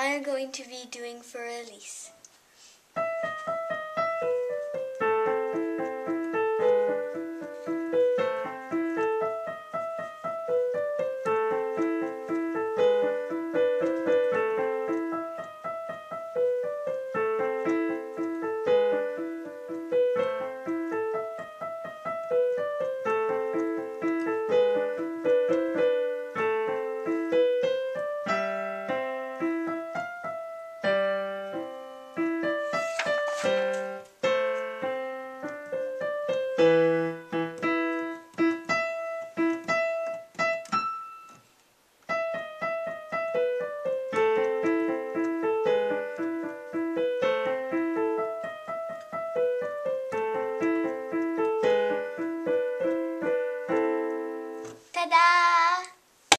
I am going to be doing for Elise. ただ